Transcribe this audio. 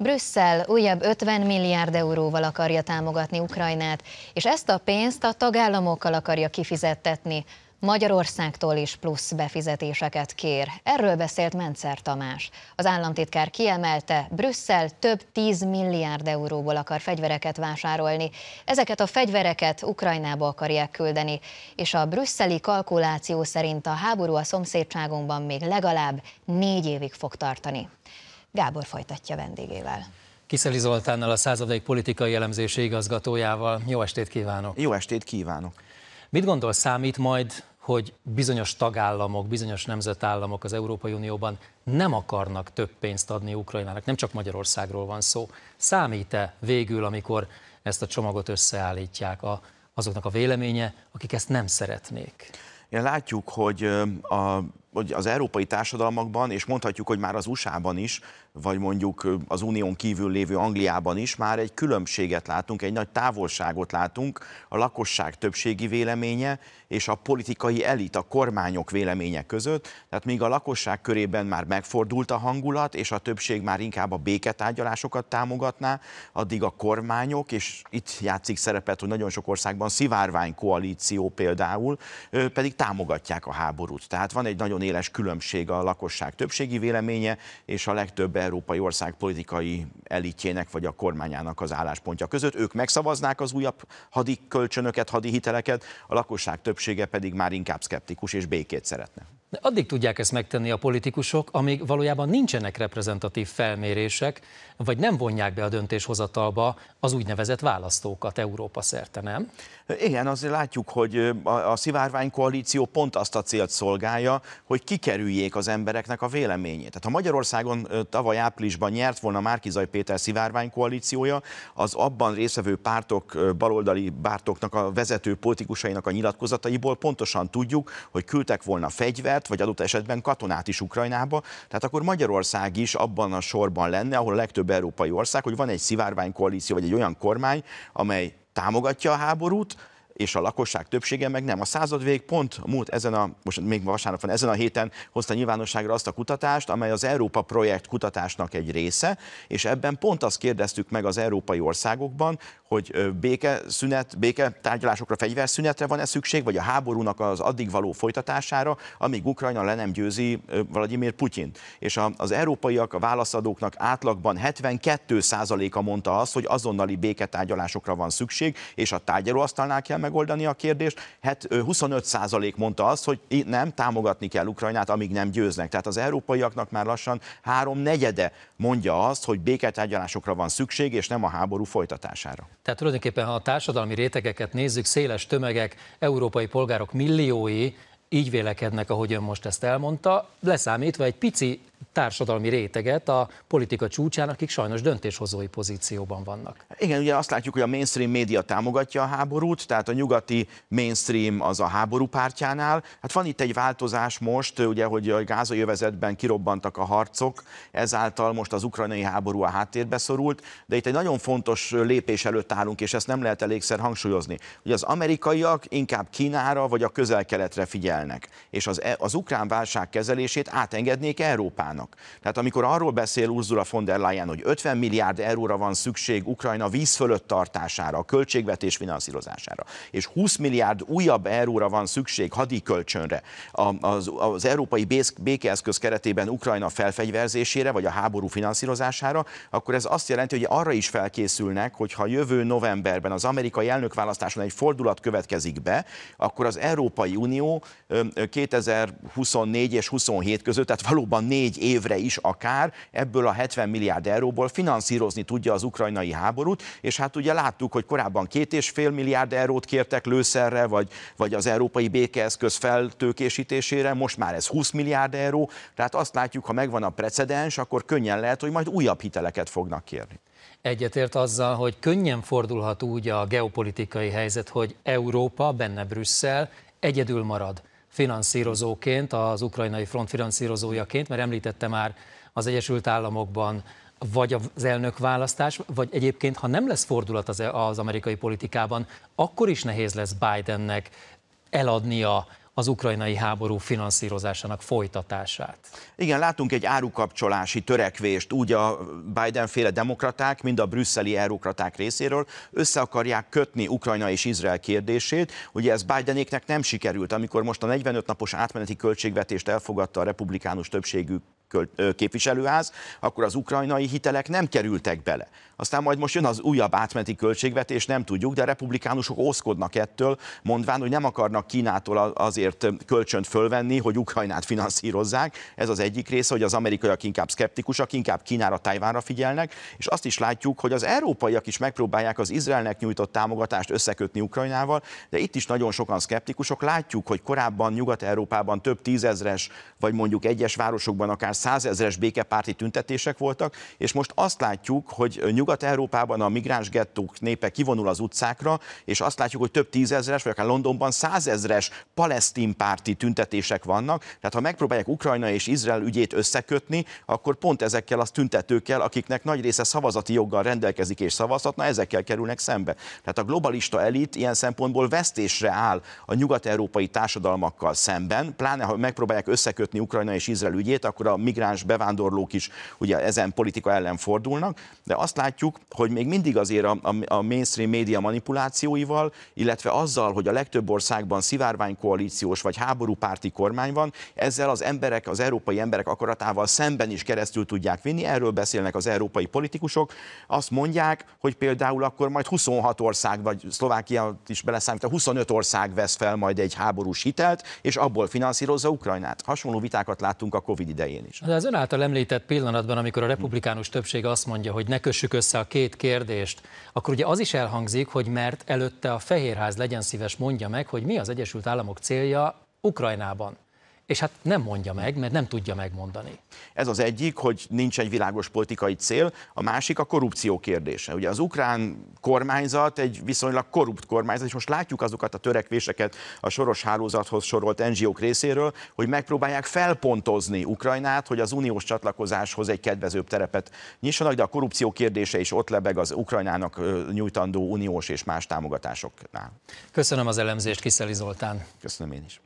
Brüsszel újabb 50 milliárd euróval akarja támogatni Ukrajnát, és ezt a pénzt a tagállamokkal akarja kifizettetni. Magyarországtól is plusz befizetéseket kér. Erről beszélt Mencer Tamás. Az államtitkár kiemelte, Brüsszel több 10 milliárd euróból akar fegyvereket vásárolni. Ezeket a fegyvereket Ukrajnába akarják küldeni, és a brüsszeli kalkuláció szerint a háború a szomszédságunkban még legalább négy évig fog tartani. Gábor folytatja vendégével. Kiszeli Zoltánnal, a századék politikai elemzési igazgatójával. Jó estét kívánok! Jó estét kívánok! Mit gondol, számít majd, hogy bizonyos tagállamok, bizonyos nemzetállamok az Európai Unióban nem akarnak több pénzt adni Ukrajnának, nem csak Magyarországról van szó. Számít-e végül, amikor ezt a csomagot összeállítják a, azoknak a véleménye, akik ezt nem szeretnék? Ja, látjuk, hogy, a, hogy az európai társadalmakban, és mondhatjuk, hogy már az USA-ban is, vagy mondjuk az unión kívül lévő Angliában is már egy különbséget látunk, egy nagy távolságot látunk a lakosság többségi véleménye és a politikai elit, a kormányok véleménye között. Tehát míg a lakosság körében már megfordult a hangulat, és a többség már inkább a béketárgyalásokat támogatná, addig a kormányok, és itt játszik szerepet, hogy nagyon sok országban szivárvány koalíció például, pedig támogatják a háborút. Tehát van egy nagyon éles különbség a lakosság többségi véleménye és a legtöbb európai ország politikai elitjének vagy a kormányának az álláspontja között. Ők megszavaznák az újabb hadi kölcsönöket, hadi hiteleket, a lakosság többsége pedig már inkább szkeptikus és békét szeretne. De addig tudják ezt megtenni a politikusok, amíg valójában nincsenek reprezentatív felmérések, vagy nem vonják be a döntéshozatalba az úgynevezett választókat Európa szerte, nem? Igen, azért látjuk, hogy a, szivárvány koalíció pont azt a célt szolgálja, hogy kikerüljék az embereknek a véleményét. Tehát ha Magyarországon tavaly áprilisban nyert volna Márkizaj Péter szivárvány koalíciója, az abban részvevő pártok, baloldali pártoknak a vezető politikusainak a nyilatkozataiból pontosan tudjuk, hogy küldtek volna fegyvert, vagy adott esetben katonát is Ukrajnába, tehát akkor Magyarország is abban a sorban lenne, ahol a legtöbb európai ország, hogy van egy szivárvány koalíció, vagy egy olyan kormány, amely támogatja a háborút, és a lakosság többsége meg nem. A század vég pont múlt ezen a, most még vasárnap van, ezen a héten hozta nyilvánosságra azt a kutatást, amely az Európa projekt kutatásnak egy része, és ebben pont azt kérdeztük meg az európai országokban, hogy békeszünet, béke tárgyalásokra, fegyverszünetre van-e szükség, vagy a háborúnak az addig való folytatására, amíg Ukrajna le nem győzi Vladimir Putyin. És az európaiak, a válaszadóknak átlagban 72%-a mondta azt, hogy azonnali béketárgyalásokra van szükség, és a tárgyalóasztalnál kell megoldani a kérdést. Hát 25% mondta azt, hogy nem, támogatni kell Ukrajnát, amíg nem győznek. Tehát az európaiaknak már lassan három negyede mondja azt, hogy béketárgyalásokra van szükség, és nem a háború folytatására. Tehát tulajdonképpen, ha a társadalmi rétegeket nézzük, széles tömegek, európai polgárok milliói így vélekednek, ahogy ön most ezt elmondta, leszámítva egy pici társadalmi réteget a politika csúcsán, akik sajnos döntéshozói pozícióban vannak. Igen, ugye azt látjuk, hogy a mainstream média támogatja a háborút, tehát a nyugati mainstream az a háború pártjánál. Hát van itt egy változás most, ugye, hogy a gázai övezetben kirobbantak a harcok, ezáltal most az ukrajnai háború a háttérbe szorult, de itt egy nagyon fontos lépés előtt állunk, és ezt nem lehet elégszer hangsúlyozni, hogy az amerikaiak inkább Kínára vagy a közel-keletre figyelnek, és az, e- az ukrán válság kezelését átengednék Európának. Tehát amikor arról beszél Ursula von der Leyen, hogy 50 milliárd euróra van szükség Ukrajna víz fölött tartására, a költségvetés finanszírozására, és 20 milliárd újabb euróra van szükség hadikölcsönre az, az európai békeeszköz keretében Ukrajna felfegyverzésére, vagy a háború finanszírozására, akkor ez azt jelenti, hogy arra is felkészülnek, hogy ha jövő novemberben az amerikai elnökválasztáson egy fordulat következik be, akkor az Európai Unió 2024 és 27 között, tehát valóban négy év évre is akár ebből a 70 milliárd euróból finanszírozni tudja az ukrajnai háborút, és hát ugye láttuk, hogy korábban két és fél milliárd eurót kértek lőszerre, vagy, vagy az európai békeeszköz feltőkésítésére, most már ez 20 milliárd euró, tehát azt látjuk, ha megvan a precedens, akkor könnyen lehet, hogy majd újabb hiteleket fognak kérni. Egyetért azzal, hogy könnyen fordulhat úgy a geopolitikai helyzet, hogy Európa, benne Brüsszel egyedül marad finanszírozóként, az ukrajnai front finanszírozójaként, mert említette már az Egyesült Államokban vagy az elnökválasztás, vagy egyébként, ha nem lesz fordulat az, az amerikai politikában, akkor is nehéz lesz Bidennek eladnia az ukrajnai háború finanszírozásának folytatását. Igen, látunk egy árukapcsolási törekvést, úgy a Biden-féle demokraták, mind a brüsszeli eurokraták részéről össze akarják kötni Ukrajna és Izrael kérdését. Ugye ez Bidenéknek nem sikerült, amikor most a 45 napos átmeneti költségvetést elfogadta a republikánus többségű képviselőház, akkor az ukrajnai hitelek nem kerültek bele. Aztán majd most jön az újabb átmeneti költségvetés, nem tudjuk, de republikánusok ószkodnak ettől, mondván, hogy nem akarnak Kínától azért kölcsönt fölvenni, hogy Ukrajnát finanszírozzák. Ez az egyik része, hogy az amerikaiak inkább szkeptikusak, inkább Kínára, Tajvánra figyelnek, és azt is látjuk, hogy az európaiak is megpróbálják az Izraelnek nyújtott támogatást összekötni Ukrajnával, de itt is nagyon sokan szkeptikusok. Látjuk, hogy korábban Nyugat-Európában több tízezres, vagy mondjuk egyes városokban akár százezres békepárti tüntetések voltak, és most azt látjuk, hogy Nyugat-Európában a migráns gettók népe kivonul az utcákra, és azt látjuk, hogy több tízezres, vagy akár Londonban százezres palesztin párti tüntetések vannak. Tehát ha megpróbálják Ukrajna és Izrael ügyét összekötni, akkor pont ezekkel az tüntetőkkel, akiknek nagy része szavazati joggal rendelkezik és szavazhatna, ezekkel kerülnek szembe. Tehát a globalista elit ilyen szempontból vesztésre áll a nyugat-európai társadalmakkal szemben, pláne ha megpróbálják összekötni Ukrajna és Izrael ügyét, akkor a migráns bevándorlók is ugye ezen politika ellen fordulnak, de azt látjuk, hogy még mindig azért a, a, mainstream média manipulációival, illetve azzal, hogy a legtöbb országban szivárványkoalíciós vagy háborúpárti kormány van, ezzel az emberek, az európai emberek akaratával szemben is keresztül tudják vinni, erről beszélnek az európai politikusok, azt mondják, hogy például akkor majd 26 ország, vagy Szlovákia is beleszámít, 25 ország vesz fel majd egy háborús hitelt, és abból finanszírozza Ukrajnát. Hasonló vitákat láttunk a Covid idején De az ön által említett pillanatban, amikor a republikánus többség azt mondja, hogy ne kössük össze a két kérdést, akkor ugye az is elhangzik, hogy mert előtte a Fehérház legyen szíves mondja meg, hogy mi az Egyesült Államok célja Ukrajnában. És hát nem mondja meg, mert nem tudja megmondani. Ez az egyik, hogy nincs egy világos politikai cél, a másik a korrupció kérdése. Ugye az ukrán kormányzat egy viszonylag korrupt kormányzat, és most látjuk azokat a törekvéseket a soros hálózathoz sorolt NGO-k részéről, hogy megpróbálják felpontozni Ukrajnát, hogy az uniós csatlakozáshoz egy kedvezőbb terepet nyissanak, de a korrupció kérdése is ott lebeg az Ukrajnának nyújtandó uniós és más támogatásoknál. Köszönöm az elemzést, Kiszeli Zoltán. Köszönöm én is.